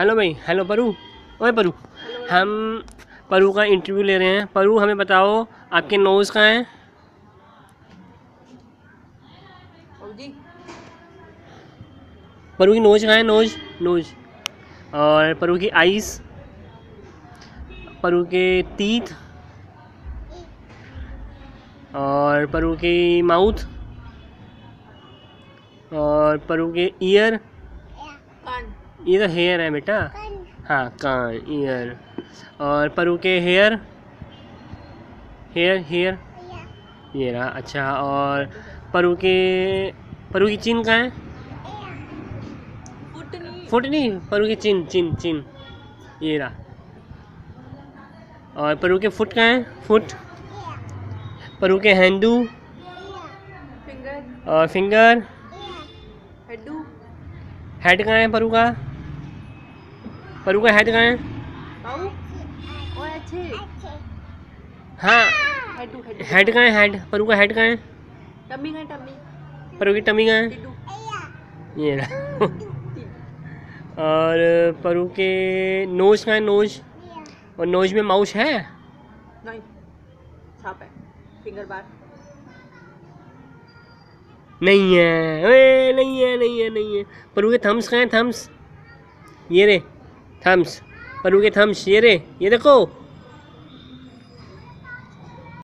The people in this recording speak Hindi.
हेलो भाई हेलो परू। ओए परू हम परू का इंटरव्यू ले रहे हैं। परू हमें बताओ आपके नोज़ कहाँ हैं? परू की नोज़ कहाँ है? नोज़ नोज़ और परू की आइस परू के तीत और परू की माउथ और परू के ईयर ये तो हेयर है बेटा। हाँ कान ईयर और परू के हेयर? Hair hair? ये रहा अच्छा। और परू के परू की चिन कहाँ है? फुट नहीं परू की चिन चिन चिन। ये रहा और परू के फुट कहाँ है? फुट। परू के हैंडू। और फिंगर? हेड कहाँ है परू का? परू का हेड कहाँ है। हाँ हेडू कहाँ है हेड परू का हेड कहाँ है टम्मी का टम्मी परू की टमी कहाँ है ये और परू के नोज़ कहाँ है नोज़? और नोज़ में माउस है? नहीं छाप है। फिंगर बार नहीं है ओए, नहीं है नहीं है नहीं है। परू के थम्स कहाँ हैं थम्स? ये रे। थम्स। परू के थम्स ये रे ये देखो